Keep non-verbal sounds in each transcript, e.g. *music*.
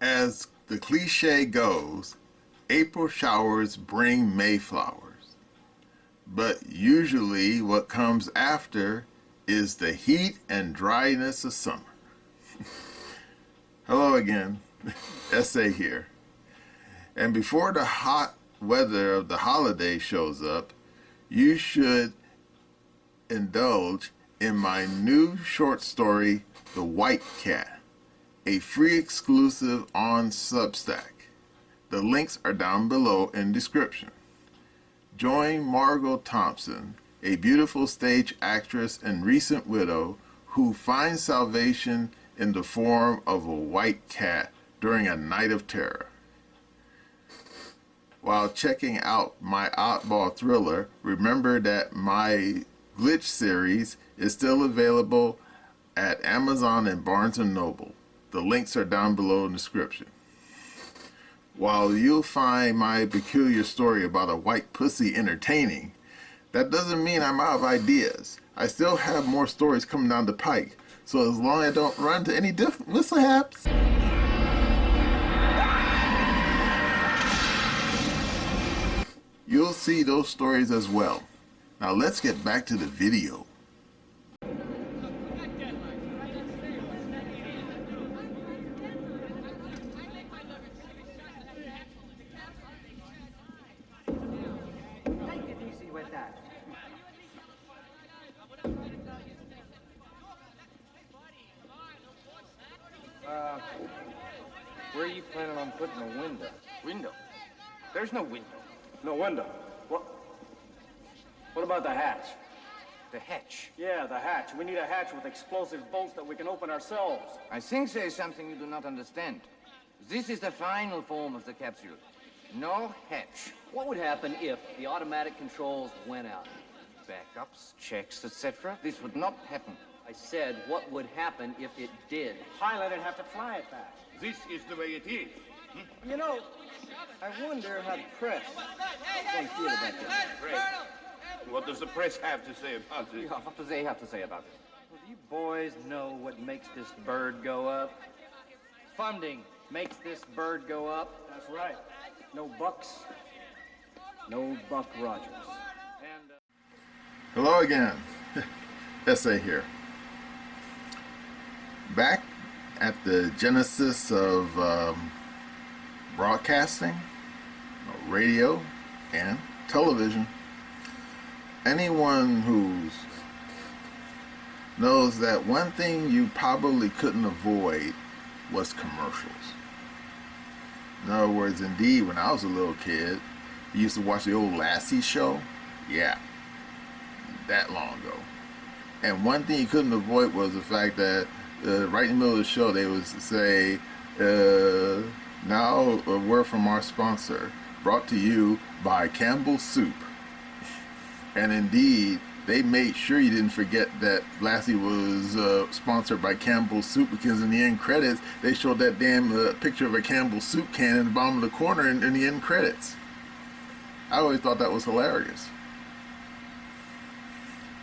As the cliche goes, April showers bring Mayflowers. But usually what comes after is the heat and dryness of summer. *laughs* Hello again, *laughs* SA here. And before the hot weather of the holiday shows up, you should indulge in my new short story, The White Cat, a free exclusive on Substack. The links are down below in description. Join Margot Thompson, a beautiful stage actress and recent widow who finds salvation in the form of a white cat during a night of terror. While checking out my oddball thriller, remember that my Glitch series is still available at Amazon and Barnes & Noble. The links are down below in the description. While you'll find my peculiar story about a white pussy entertaining, that doesn't mean I'm out of ideas. I still have more stories coming down the pike, so as long as I don't run into any diff- mishaps. You'll see those stories as well. Now let's get back to the video. Take it easy with that. Uh, where are you planning on putting a window? Window? There's no window. No window. What? What about the hatch? The hatch. Yeah, the hatch. We need a hatch with explosive bolts that we can open ourselves. I think there is something you do not understand. This is the final form of the capsule. No hatch. What would happen if the automatic controls went out? Backups, checks, etc. This would not happen. I said, what would happen if it did? Pilot would have to fly it back. This is the way it is. You know, I wonder how the press is going to feel about this. What does the press have to say about this? Yeah, what do they have to say about it? Well, do you boys know what makes this bird go up? Funding makes this bird go up. That's right. No bucks. No Buck Rogers. And uh, Hello again. *laughs* SA here. Back at the genesis of um, broadcasting, radio, and television, anyone who's knows that one thing you probably couldn't avoid was commercials. In other words, indeed, when I was a little kid, you used to watch the old Lassie show. Yeah, that long ago. And one thing you couldn't avoid was the fact that uh, right in the middle of the show they would say, uh, "Now a word from our sponsor, brought to you by Campbell Soup." And indeed, they made sure you didn't forget that Lassie was uh, sponsored by Campbell Soup because in the end credits they showed that damn uh, picture of a Campbell Soup can in the bottom of the corner in, in the end credits. I always thought that was hilarious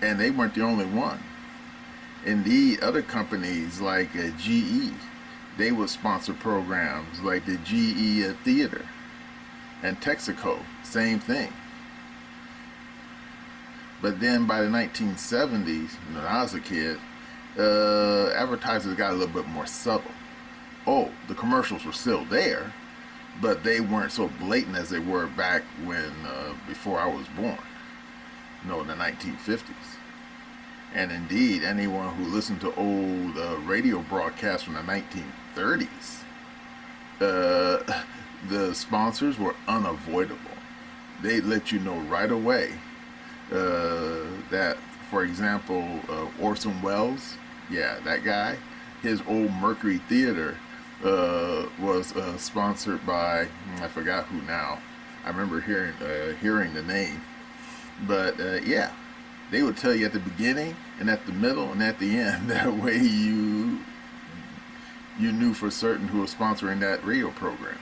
and they weren't the only one. Indeed, other companies like uh, GE, they would sponsor programs like the GE Theater and Texaco, same thing. But then by the 1970s, when I was a kid, uh, advertisers got a little bit more subtle. Oh, the commercials were still there, but they weren't so blatant as they were back when, uh, before I was born no, in the 1950s. And indeed, anyone who listened to old uh, radio broadcasts from the 1930s, uh, the sponsors were unavoidable. They let you know right away uh, that, for example, uh, Orson Welles, yeah, that guy, his old Mercury Theater uh, was uh, sponsored by I forgot who now. I remember hearing uh, hearing the name but yeah, they would tell you at the beginning and at the middle and at the end. *laughs* That way you you knew for certain who was sponsoring that radio program.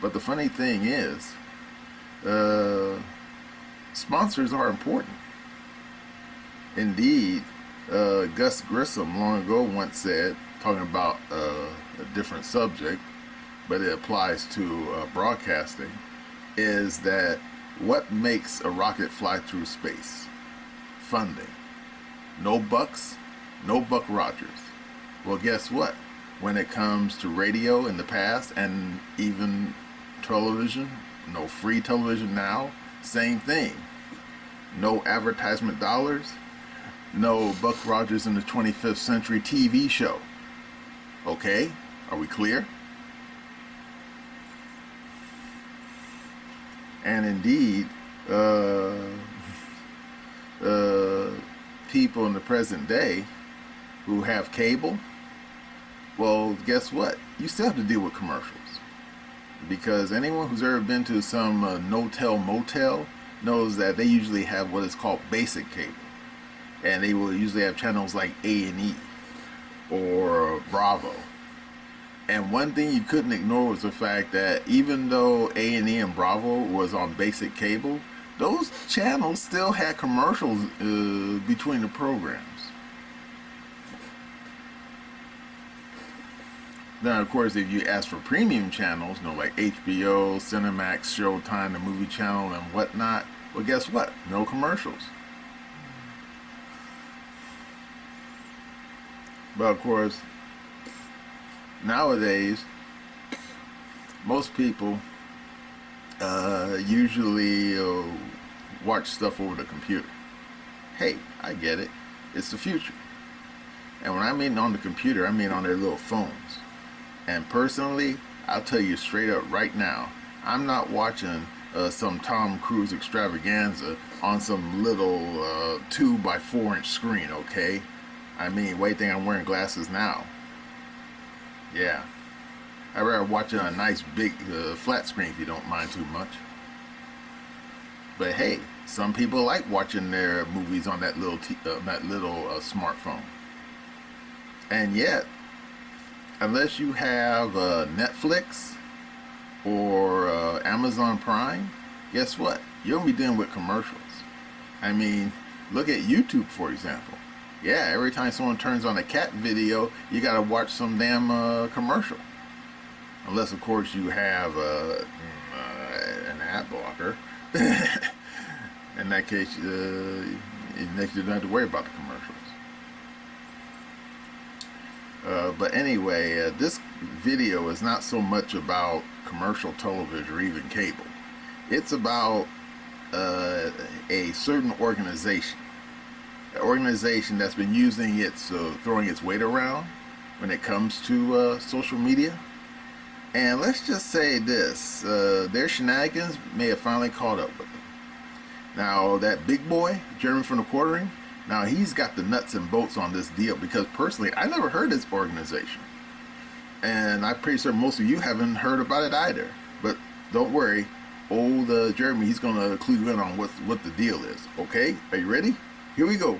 But the funny thing is, uh, sponsors are important. Indeed, Uh, Gus Grissom long ago once said, talking about uh, a different subject, but it applies to uh, broadcasting, is that what makes a rocket fly through space? Funding. No bucks, no Buck Rogers. Well, guess what? When it comes to radio in the past and even television, no free television now, same thing. No advertisement dollars, no Buck Rogers in the 25th Century TV show. Okay, are we clear? And indeed, uh, uh, people in the present day who have cable, well, guess what? You still have to deal with commercials. Because anyone who's ever been to some uh, no-tell motel knows that they usually have what is called basic cable. And they will usually have channels like A&E or Bravo. And one thing you couldn't ignore was the fact that even though A&E and Bravo was on basic cable, those channels still had commercials uh, between the programs. Now, of course, if you ask for premium channels, you know, like HBO, Cinemax, Showtime, the movie channel, and whatnot, well, guess what? No commercials. But of course, nowadays, most people uh, usually uh, watch stuff over the computer. Hey, I get it. It's the future. And when I mean on the computer, I mean on their little phones. And personally, I'll tell you straight up right now, I'm not watching uh, some Tom Cruise extravaganza on some little uh, two by four inch screen, okay? I mean, wait, think I'm wearing glasses now. Yeah. I'd rather watch it on a nice big uh, flat screen if you don't mind too much. But hey, some people like watching their movies on that little t- uh, that little uh, smartphone. And yet, unless you have uh, Netflix or uh, Amazon Prime, guess what? You'll be dealing with commercials. I mean, look at YouTube for example. Yeah, every time someone turns on a cat video, you gotta watch some damn uh, commercial. Unless, of course, you have uh, uh, an ad blocker. *laughs* In that case, uh, you don't have to worry about the commercials. Uh, but anyway, uh, this video is not so much about commercial television or even cable. It's about uh, a certain organization, an organization that's been using its, uh, throwing its weight around when it comes to uh, social media. And let's just say this, their shenanigans may have finally caught up with them. Now, that big boy, Jeremy from the Quartering, now he's got the nuts and bolts on this deal because personally, I never heard this organization. And I'm pretty sure most of you haven't heard about it either. But don't worry, old uh, Jeremy, he's to clue you in on what, what the deal is. Okay? Are you ready? Here we go.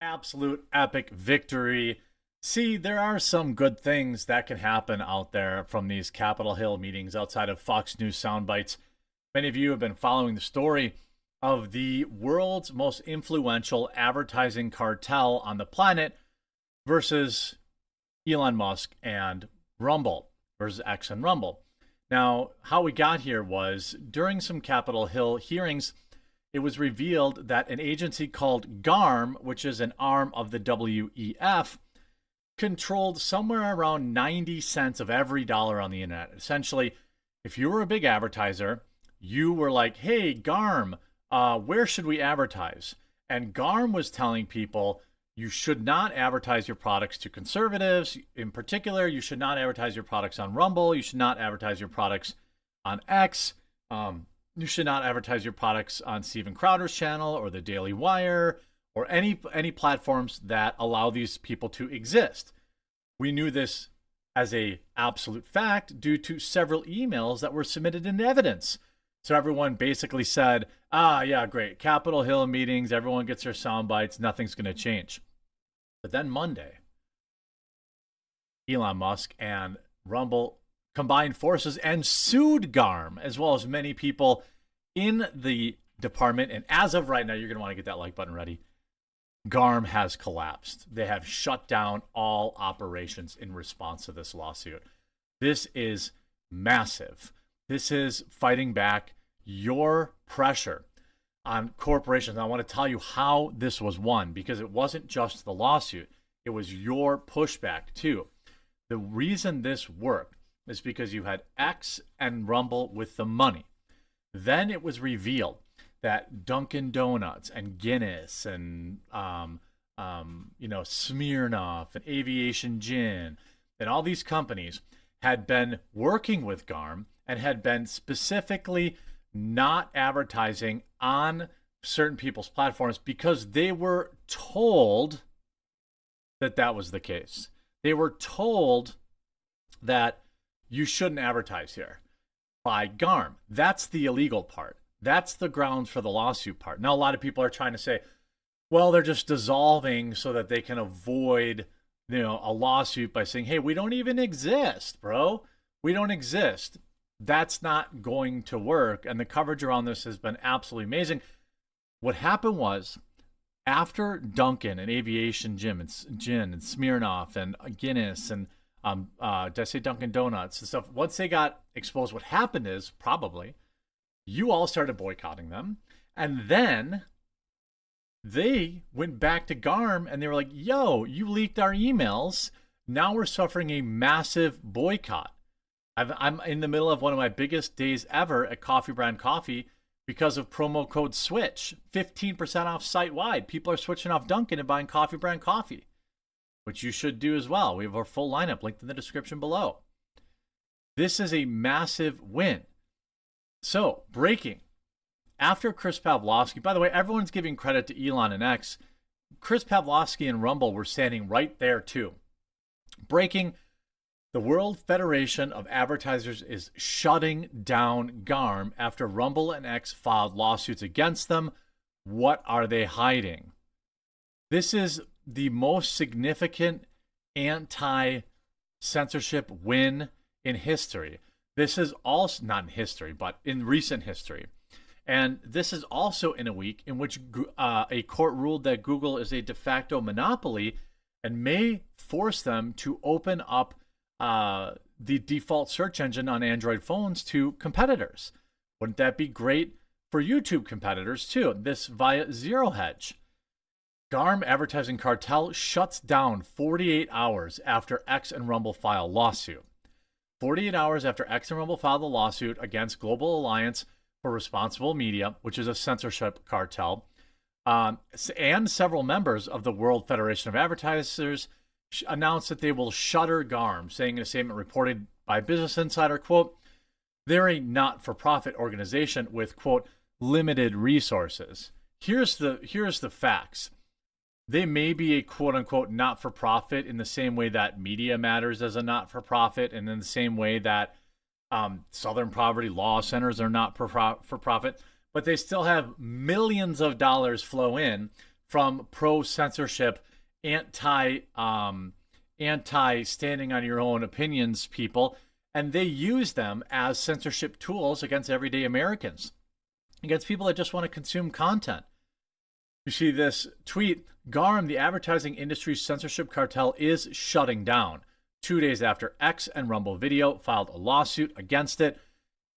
Absolute epic victory. See, there are some good things that can happen out there from these Capitol Hill meetings outside of Fox News sound bites. Many of you have been following the story of the world's most influential advertising cartel on the planet versus Elon Musk and Rumble versus X and Rumble. Now, how we got here was during some Capitol Hill hearings, it was revealed that an agency called GARM, which is an arm of the WEF, controlled somewhere around 90 cents of every dollar on the internet. Essentially, if you were a big advertiser, you were like, hey, GARM, uh, where should we advertise? And GARM was telling people you should not advertise your products to conservatives. In particular, you should not advertise your products on Rumble. You should not advertise your products on X. Um, you should not advertise your products on Steven Crowder's channel or the Daily Wire or any any platforms that allow these people to exist. We knew this as a absolute fact due to several emails that were submitted in evidence. So everyone basically said, "Ah, yeah, great. Capitol Hill meetings, everyone gets their sound bites, nothing's going to change." But then Monday, Elon Musk and Rumble combined forces and sued GARM, as well as many people in the department. And as of right now, you're going to want to get that like button ready. GARM has collapsed. They have shut down all operations in response to this lawsuit. This is massive. This is fighting back your pressure on corporations. And I want to tell you how this was won because it wasn't just the lawsuit, it was your pushback too. The reason this worked is because you had X and Rumble with the money. Then it was revealed that Dunkin' Donuts and Guinness and um, um, you know Smirnoff and Aviation Gin and all these companies had been working with GARM and had been specifically not advertising on certain people's platforms because they were told that that was the case. They were told that you shouldn't advertise here by GARM. That's the illegal part. That's the grounds for the lawsuit part. Now, a lot of people are trying to say, well, they're just dissolving so that they can avoid, you know, a lawsuit by saying, hey, we don't even exist, bro. We don't exist. That's not going to work. And the coverage around this has been absolutely amazing. What happened was after Dunkin' and Aviation Gym and Gin and Smirnoff and Guinness and um, uh, did I say Dunkin' Donuts and stuff? Once they got exposed, what happened is probably you all started boycotting them, and then they went back to GARM and they were like, "Yo, you leaked our emails. Now we're suffering a massive boycott." I am in the middle of one of my biggest days ever at Coffee Brand Coffee because of promo code SWITCH, 15% off site wide. People are switching off Dunkin' and buying Coffee Brand Coffee which you should do as well. We have our full lineup linked in the description below. This is a massive win. So, breaking. After Chris Pavlovski, by the way, everyone's giving credit to Elon and X. Chris Pavlovski and Rumble were standing right there too. Breaking. The World Federation of Advertisers is shutting down GARM after Rumble and X filed lawsuits against them. What are they hiding? This is the most significant anti censorship win in history. This is also not in history, but in recent history. And this is also in a week in which uh, a court ruled that Google is a de facto monopoly and may force them to open up uh, the default search engine on Android phones to competitors. Wouldn't that be great for YouTube competitors too? This via Zero Hedge. GARM Advertising Cartel shuts down 48 hours after X and Rumble file lawsuit. 48 hours after X and Rumble filed the lawsuit against Global Alliance for Responsible Media, which is a censorship cartel, um, and several members of the World Federation of Advertisers announced that they will shutter GARM, saying in a statement reported by Business Insider, quote, they're a not-for-profit organization with, quote, limited resources. Here's the here's the facts they may be a quote unquote not for profit in the same way that Media Matters as a not for profit, and in the same way that um, Southern Poverty Law Centers are not for profit, but they still have millions of dollars flow in from pro censorship, anti um, anti standing on your own opinions people, and they use them as censorship tools against everyday Americans, against people that just want to consume content. You see this tweet GARM, the advertising industry's censorship cartel, is shutting down. Two days after X and Rumble Video filed a lawsuit against it,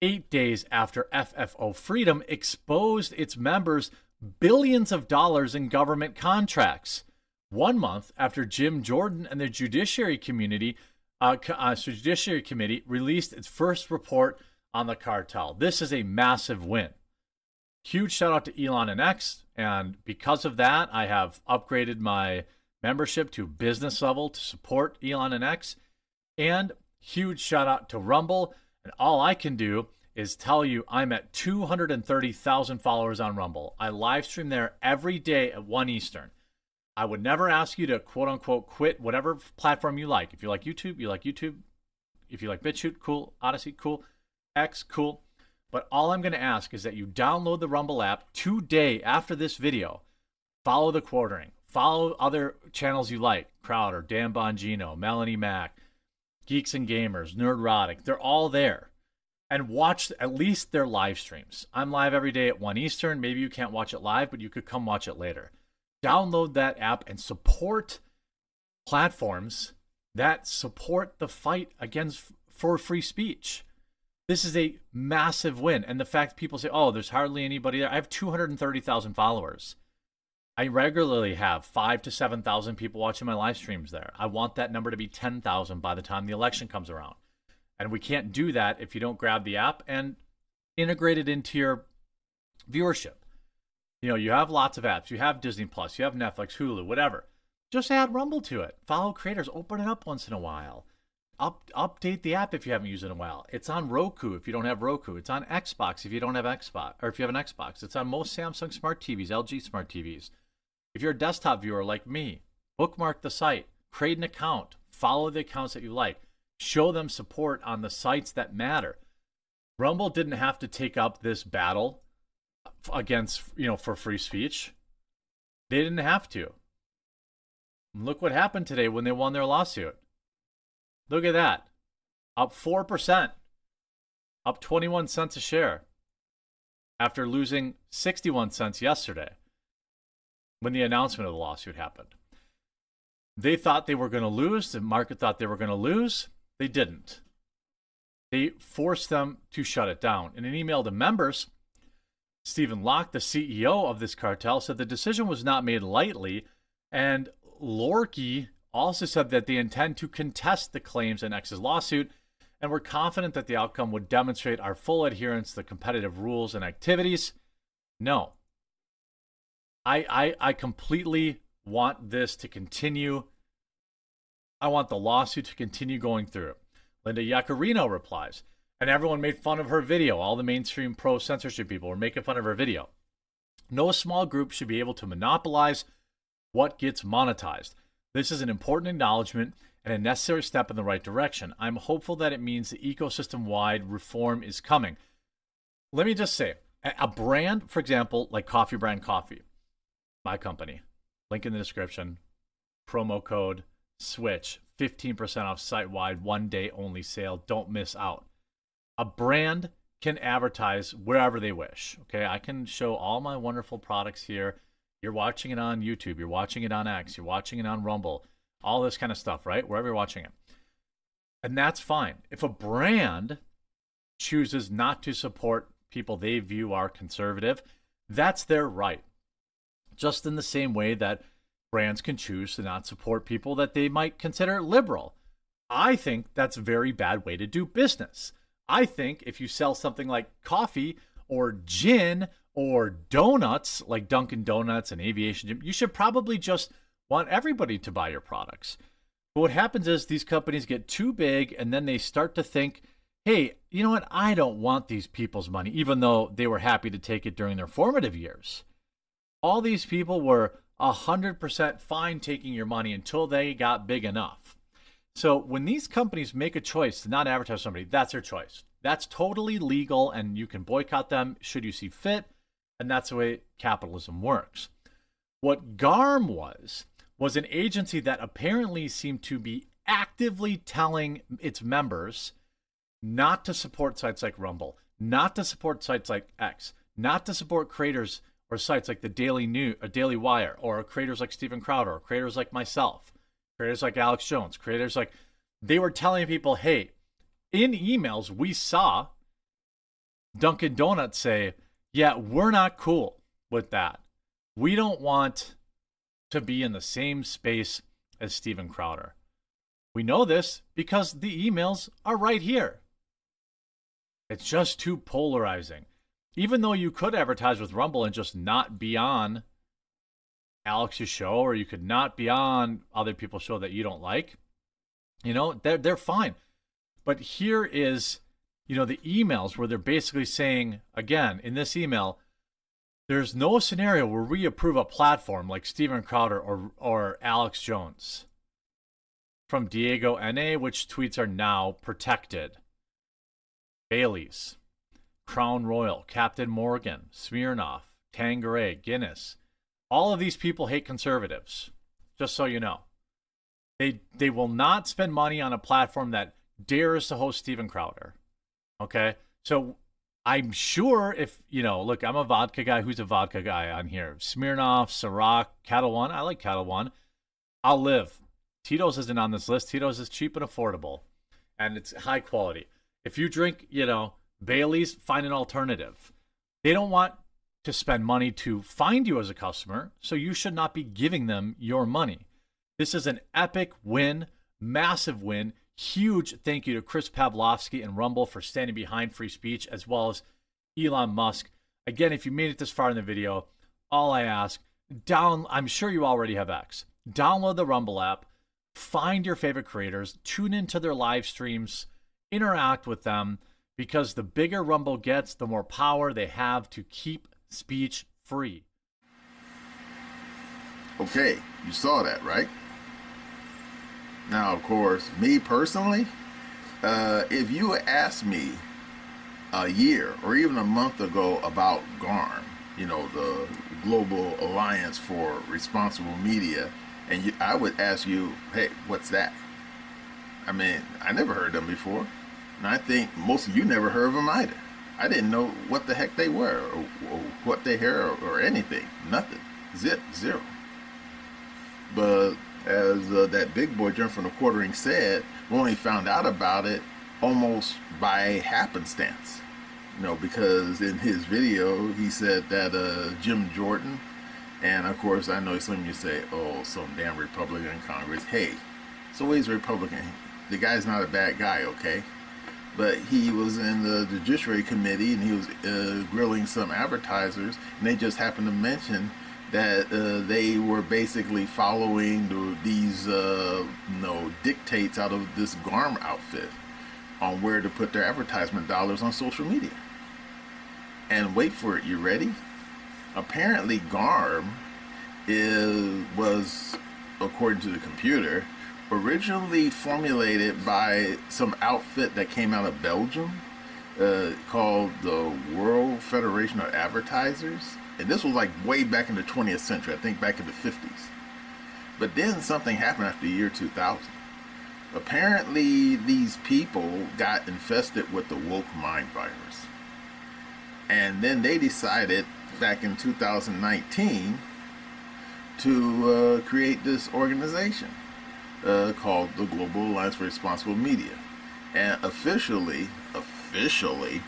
eight days after FFO Freedom exposed its members billions of dollars in government contracts. One month after Jim Jordan and the Judiciary Community, uh, uh, Judiciary Committee released its first report on the cartel. This is a massive win. Huge shout out to Elon and X. And because of that, I have upgraded my membership to business level to support Elon and X. And huge shout out to Rumble. And all I can do is tell you I'm at 230,000 followers on Rumble. I live stream there every day at 1 Eastern. I would never ask you to quote unquote quit whatever platform you like. If you like YouTube, you like YouTube. If you like BitChute, cool. Odysee, cool. X, cool. But all I'm going to ask is that you download the Rumble app today after this video. Follow the quartering. Follow other channels you like Crowder, Dan Bongino, Melonie Mac, Geeks and Gamers, Nerdrotic. They're all there. And watch at least their live streams. I'm live every day at 1 Eastern. Maybe you can't watch it live, but you could come watch it later. Download that app and support platforms that support the fight against for free speech. This is a massive win. And the fact people say, oh, there's hardly anybody there. I have 230,000 followers. I regularly have five to 7,000 people watching my live streams there. I want that number to be 10,000 by the time the election comes around. And we can't do that if you don't grab the app and integrate it into your viewership. You know, you have lots of apps. You have Disney Plus, you have Netflix, Hulu, whatever. Just add Rumble to it. Follow creators, open it up once in a while. Up, update the app if you haven't used it in a while. It's on Roku if you don't have Roku. It's on Xbox if you don't have Xbox, or if you have an Xbox. It's on most Samsung smart TVs, LG smart TVs. If you're a desktop viewer like me, bookmark the site, create an account, follow the accounts that you like, show them support on the sites that matter. Rumble didn't have to take up this battle against, you know, for free speech. They didn't have to. Look what happened today when they won their lawsuit. Look at that. Up 4%, up 21 cents a share after losing 61 cents yesterday when the announcement of the lawsuit happened. They thought they were going to lose. The market thought they were going to lose. They didn't. They forced them to shut it down. In an email to members, Stephan Loerke, the CEO of this cartel, said the decision was not made lightly. And Loerke also said that they intend to contest the claims in X's lawsuit and were confident that the outcome would demonstrate our full adherence to the competitive rules and activities. No. I, I, I completely want this to continue. I want the lawsuit to continue going through. Linda Yaccarino replies, and everyone made fun of her video. All the mainstream pro censorship people were making fun of her video. No small group should be able to monopolize what gets monetized. This is an important acknowledgement and a necessary step in the right direction. I'm hopeful that it means the ecosystem wide reform is coming. Let me just say a brand, for example, like Coffee Brand Coffee, my company, link in the description, promo code SWITCH, 15% off site wide, one day only sale. Don't miss out. A brand can advertise wherever they wish. Okay, I can show all my wonderful products here you're watching it on YouTube, you're watching it on X, you're watching it on Rumble, all this kind of stuff, right? Wherever you're watching it. And that's fine. If a brand chooses not to support people they view are conservative, that's their right. Just in the same way that brands can choose to not support people that they might consider liberal. I think that's a very bad way to do business. I think if you sell something like coffee or gin or donuts like Dunkin' Donuts and Aviation Gym, you should probably just want everybody to buy your products. But what happens is these companies get too big and then they start to think, hey, you know what? I don't want these people's money, even though they were happy to take it during their formative years. All these people were 100% fine taking your money until they got big enough. So when these companies make a choice to not advertise somebody, that's their choice. That's totally legal and you can boycott them should you see fit. And that's the way capitalism works. What GARM was, was an agency that apparently seemed to be actively telling its members not to support sites like Rumble, not to support sites like X, not to support creators or sites like the Daily New, or Daily Wire, or creators like Steven Crowder, or creators like myself, creators like Alex Jones, creators like they were telling people, hey, in emails we saw Dunkin' Donuts say, yeah, we're not cool with that. We don't want to be in the same space as Steven Crowder. We know this because the emails are right here. It's just too polarizing. Even though you could advertise with Rumble and just not be on Alex's show, or you could not be on other people's show that you don't like, you know, they're, they're fine. But here is you know, the emails where they're basically saying, again, in this email, there's no scenario where we approve a platform like Steven Crowder or, or Alex Jones. From Diageo NA, which tweets are now protected. Bailey's, Crown Royal, Captain Morgan, Smirnoff, Tanqueray, Guinness. All of these people hate conservatives, just so you know. They, they will not spend money on a platform that dares to host Steven Crowder. Okay. So I'm sure if, you know, look, I'm a vodka guy. Who's a vodka guy on here? Smirnoff, Ciroc, Ketel One. I like Ketel One. I'll live. Tito's isn't on this list. Tito's is cheap and affordable, and it's high quality. If you drink, you know, Bailey's, find an alternative. They don't want to spend money to find you as a customer, so you should not be giving them your money. This is an epic win, massive win. Huge thank you to Chris Pavlovski and Rumble for standing behind free speech, as well as Elon Musk. Again, if you made it this far in the video, all I ask, down I'm sure you already have X. Download the Rumble app, find your favorite creators, tune into their live streams, interact with them, because the bigger Rumble gets, the more power they have to keep speech free. Okay, you saw that, right? Now, of course, me personally, uh, if you asked me a year or even a month ago about GARM, you know, the Global Alliance for Responsible Media, and you, I would ask you, hey, what's that? I mean, I never heard them before. And I think most of you never heard of them either. I didn't know what the heck they were or, or what they hear or, or, anything. Nothing. Zip. Zero. But as uh, that big boy Jim from the quartering said, we only found out about it almost by happenstance. You know, because in his video he said that uh, Jim Jordan, and of course I know some of you say, oh, some damn Republican Congress. Hey, so he's a Republican. The guy's not a bad guy, okay? But he was in the Judiciary Committee and he was uh, grilling some advertisers, and they just happened to mention that uh, they were basically following the, these uh, you know dictates out of this GARM outfit on where to put their advertisement dollars on social media. And wait for it, you ready? Apparently, GARM is was, according to the computer, originally formulated by some outfit that came out of Belgium uh, called the World Federation of Advertisers. And this was like way back in the 20th century, I think back in the 50s. But then something happened after the year 2000. Apparently, these people got infested with the woke mind virus. And then they decided back in 2019 to uh, create this organization uh, called the Global Alliance for Responsible Media. And officially, officially,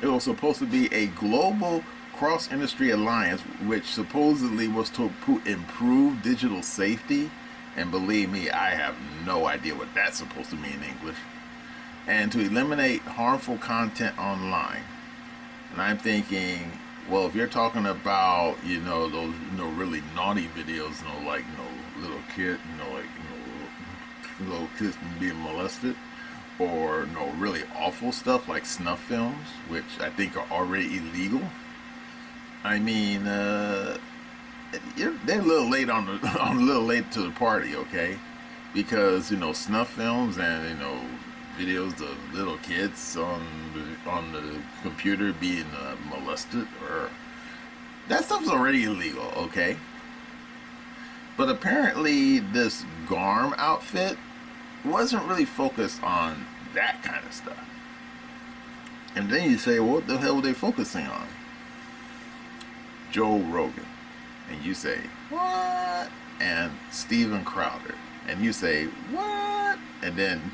it was supposed to be a global cross industry alliance which supposedly was to improve digital safety. And believe me, I have no idea what that's supposed to mean in English. And to eliminate harmful content online. And I'm thinking, well, if you're talking about, you know, those, you know, really naughty videos, you know, like, you know, little kid, you know, like, little kids being molested or know really awful stuff like snuff films which i think are already illegal. I mean uh, they're a little late on the *laughs* on a little late to the party okay? Because you know snuff films and you know videos of little kids on the, on the computer being uh, molested or that stuff's already illegal okay? But apparently, this Garm outfit wasn't really focused on that kind of stuff. And then you say, what the hell were they focusing on? Joe Rogan. And you say, what? And Steven Crowder. And you say, what? And then,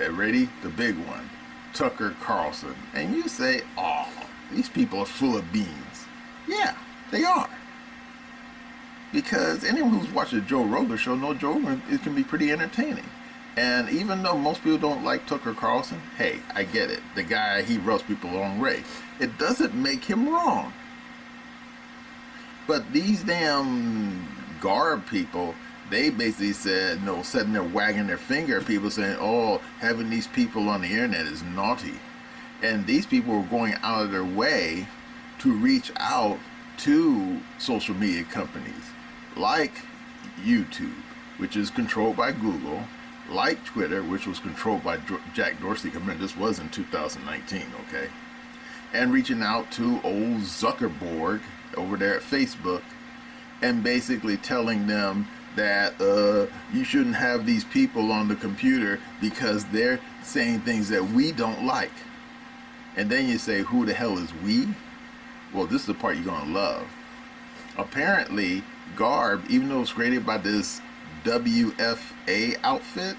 uh, ready? The big one, Tucker Carlson. And you say, oh, these people are full of beans. Yeah, they are because anyone who's watched a Joe Rogan show knows Joe Rogan it can be pretty entertaining. And even though most people don't like Tucker Carlson, hey, I get it. The guy he rubs people the wrong way. It doesn't make him wrong. But these damn garb people, they basically said, no, sitting there wagging their finger people saying, oh, having these people on the internet is naughty. And these people were going out of their way to reach out to social media companies like YouTube, which is controlled by Google, like Twitter, which was controlled by Jack Dorsey. Remember, this was in 2019, okay? And reaching out to old Zuckerberg over there at Facebook and basically telling them that uh, you shouldn't have these people on the computer because they're saying things that we don't like. And then you say, who the hell is we? Well, this is the part you're going to love. Apparently, Garb, even though it's created by this WFA outfit,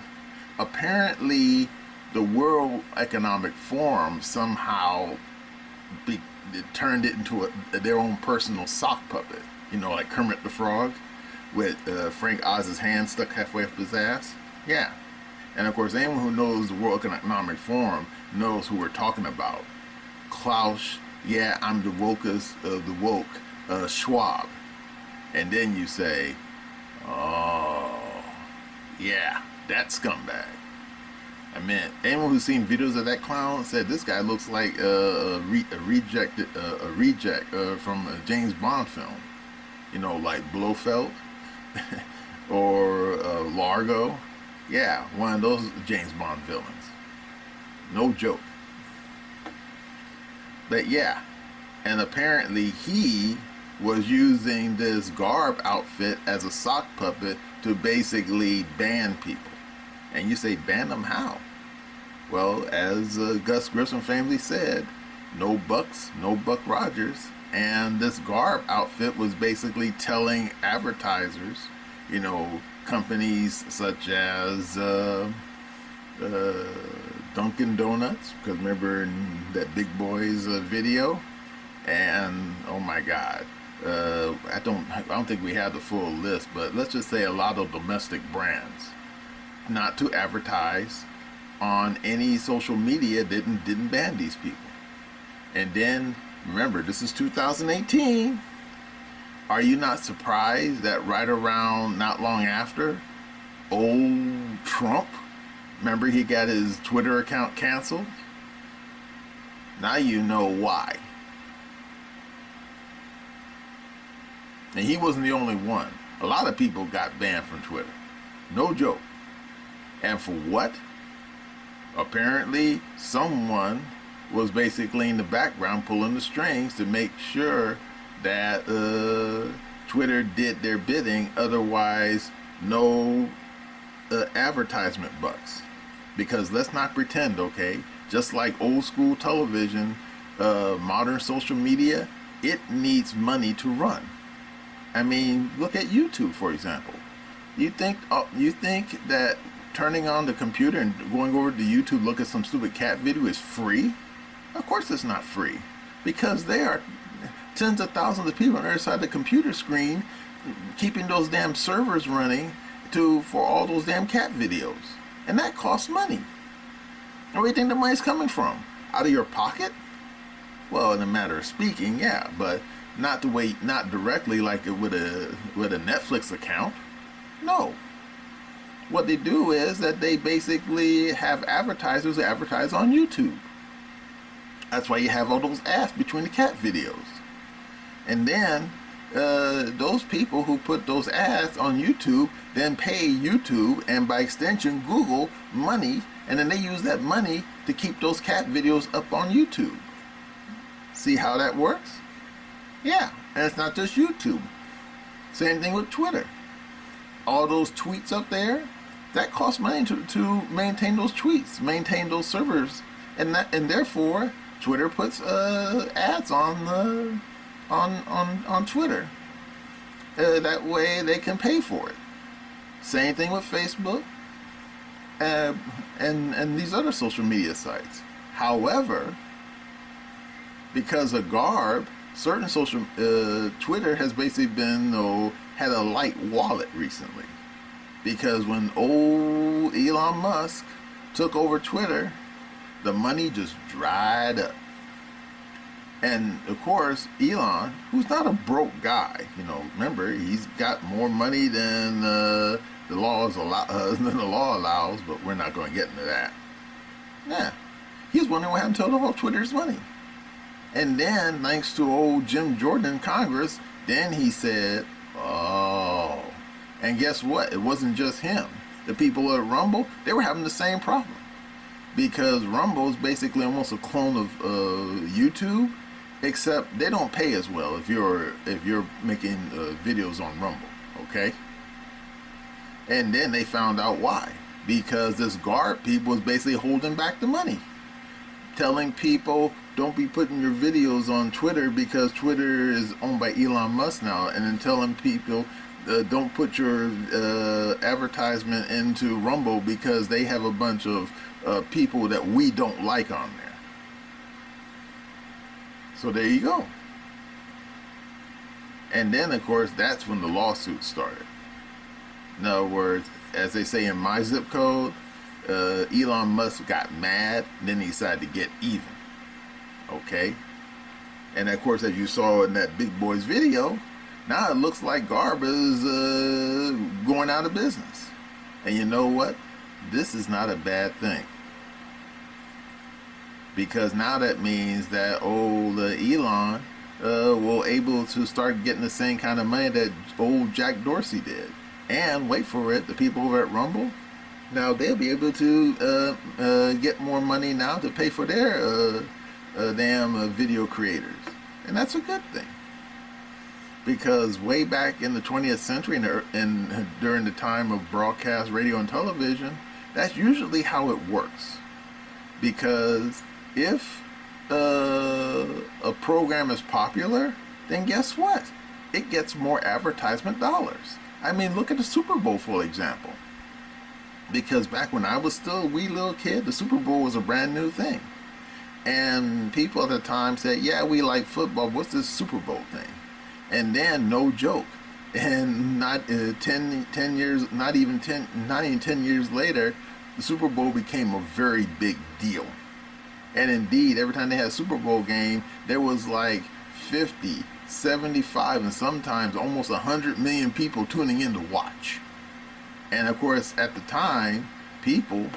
apparently the World Economic Forum somehow be, it turned it into a, their own personal sock puppet. You know, like Kermit the Frog with uh, Frank Oz's hand stuck halfway up his ass. Yeah. And of course, anyone who knows the World Economic Forum knows who we're talking about. Klaus, yeah, I'm the wokest of the woke, uh, Schwab. And then you say, oh, yeah, that scumbag. I mean, anyone who's seen videos of that clown said this guy looks like a, re- a rejected uh, a reject uh, from a James Bond film. You know, like Blofeld *laughs* or uh, Largo. Yeah, one of those James Bond villains. No joke. But yeah, and apparently he was using this garb outfit as a sock puppet to basically ban people. And you say, ban them how? Well, as uh, Gus Grissom family said, no Bucks, no Buck Rogers. And this garb outfit was basically telling advertisers, you know, companies such as uh, uh, Dunkin' Donuts, because remember that Big Boys uh, video, and oh my God, uh, I don't I don't think we have the full list, but let's just say a lot of domestic brands, not to advertise on any social media didn't didn't ban these people, and then remember this is 2018. Are you not surprised that right around not long after, old Trump, remember he got his Twitter account canceled? Now you know why. And he wasn't the only one. A lot of people got banned from Twitter. No joke. And for what? Apparently, someone was basically in the background pulling the strings to make sure that uh, Twitter did their bidding. Otherwise, no uh, advertisement bucks. Because let's not pretend, okay? Just like old school television, uh, modern social media, it needs money to run. I mean, look at YouTube, for example. You think uh, you think that turning on the computer and going over to YouTube look at some stupid cat video is free? Of course, it's not free, because there are tens of thousands of people on the other side of the computer screen keeping those damn servers running to for all those damn cat videos, and that costs money. Where do you think the money's coming from? Out of your pocket? Well, in a matter of speaking, yeah, but not the way, not directly like with a with a Netflix account. No. What they do is that they basically have advertisers advertise on YouTube. That's why you have all those ads between the cat videos. And then uh, those people who put those ads on YouTube then pay YouTube and by extension Google money, and then they use that money to keep those cat videos up on YouTube. See how that works? Yeah, and it's not just YouTube. Same thing with Twitter. All those tweets up there, that costs money to, to maintain those tweets, maintain those servers, and that and therefore Twitter puts uh, ads on the on on on Twitter. Uh, that way they can pay for it. Same thing with Facebook uh, and and these other social media sites. However, because of Garb, certain social uh, Twitter has basically been oh, had a light wallet recently because when old Elon Musk took over Twitter, the money just dried up. And of course, Elon, who's not a broke guy, you know, remember he's got more money than uh, the laws allow uh, *laughs* than the law allows, but we're not going to get into that. Yeah, he's wondering what happened to all of Twitter's money. And then, thanks to old Jim Jordan in Congress, then he said, "Oh." And guess what? It wasn't just him. The people at Rumble, they were having the same problem because Rumble is basically almost a clone of uh, YouTube except they don't pay as well if you're if you're making uh, videos on Rumble, okay? And then they found out why because this guard people was basically holding back the money, telling people don't be putting your videos on Twitter because Twitter is owned by Elon Musk now, and then telling people uh, don't put your uh, advertisement into Rumble because they have a bunch of uh, people that we don't like on there. So there you go. And then, of course, that's when the lawsuit started. In other words, as they say in my zip code, uh, Elon Musk got mad, then he decided to get even. Okay? And of course, as you saw in that Big Boys video, now it looks like GARM is uh, going out of business. And you know what? This is not a bad thing. Because now that means that old uh, Elon uh, will able to start getting the same kind of money that old Jack Dorsey did. And wait for it, the people over at Rumble, now they'll be able to uh, uh, get more money now to pay for their uh, damn uh, video creators, and that's a good thing. Because way back in the 20th century and, and during the time of broadcast radio and television, that's usually how it works. Because if uh, a program is popular, then guess what? It gets more advertisement dollars. I mean, look at the Super Bowl, for example. Because back when I was still a wee little kid, the Super Bowl was a brand new thing. And people at the time said, yeah, we like football. What's this Super Bowl thing? And then, no joke. *laughs* And not uh, 10, 10 years, not even 10, not even 10 years later, the Super Bowl became a very big deal. And indeed, every time they had a Super Bowl game, there was like 50, 75, and sometimes almost 100 million people tuning in to watch. And of course, at the time, people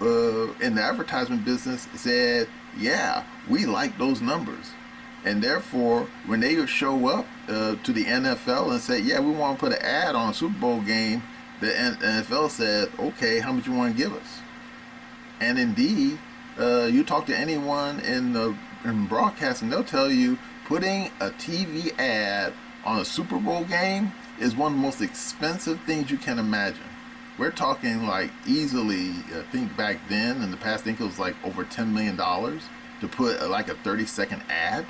uh, in the advertisement business said, yeah, we like those numbers. And therefore, when they show up uh, to the NFL and say, yeah, we want to put an ad on a Super Bowl game, the NFL said, okay, how much you want to give us? And indeed, uh, you talk to anyone in the in broadcasting, they'll tell you putting a TV ad on a Super Bowl game is one of the most expensive things you can imagine. We're talking like easily, I think back then in the past, I think it was like over $10 million to put a, like a 30 second ad.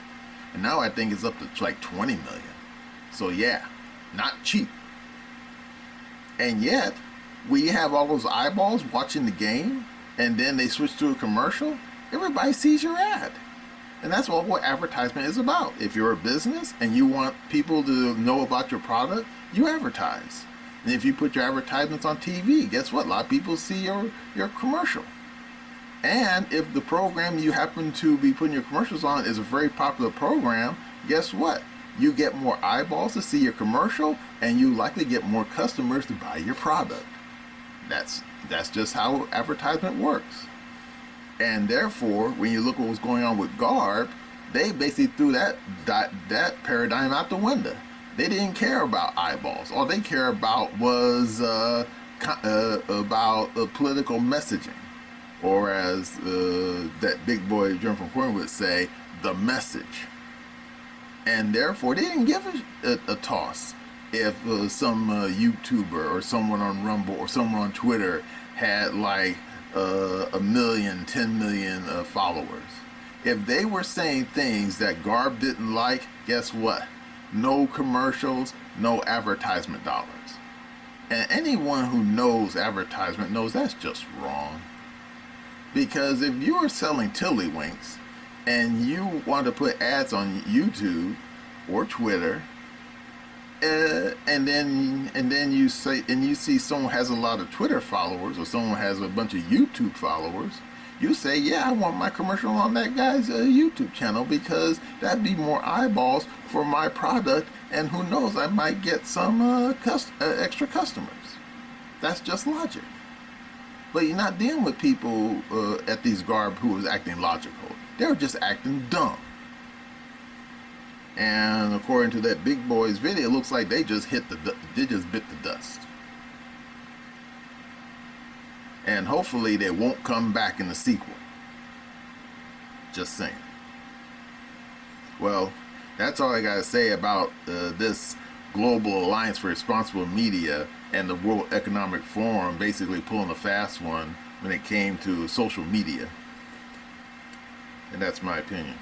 And now I think it's up to like 20 million. So yeah, not cheap. And yet, we have all those eyeballs watching the game and then they switch to a commercial, everybody sees your ad. And that's what, what advertisement is about. If you're a business and you want people to know about your product, you advertise. If you put your advertisements on TV, guess what? A lot of people see your, your commercial. And if the program you happen to be putting your commercials on is a very popular program, guess what? You get more eyeballs to see your commercial and you likely get more customers to buy your product. That's that's just how advertisement works. And therefore, when you look at was going on with GARM, they basically threw that that, that paradigm out the window. They didn't care about eyeballs. All they care about was uh, uh, about uh, political messaging, or as uh, that big boy Jim from Corn would say, the message. And therefore, they didn't give a, a, a toss if uh, some YouTuber or someone on Rumble or someone on Twitter had like uh, a million, 10 million uh, followers. If they were saying things that GARM didn't like, guess what? No commercials, no advertisement dollars. And anyone who knows advertisement knows that's just wrong. Because if you are selling Tiddlywinks and you want to put ads on YouTube or Twitter uh, and then and then you say and you see someone has a lot of Twitter followers or someone has a bunch of YouTube followers, you say, yeah, I want my commercial on that guy's uh, YouTube channel because that'd be more eyeballs for my product, and who knows, I might get some uh, cust- uh, extra customers. That's just logic. But you're not dealing with people uh, at these GARM who was acting logical. They were just acting dumb. And according to that Big Boys video, it looks like they just hit the they just bit the dust. And hopefully they won't come back in the sequel. Just saying. Well, that's all I got to say about uh, this Global Alliance for Responsible Media and the World Economic Forum basically pulling a fast one when it came to social media. And that's my opinion.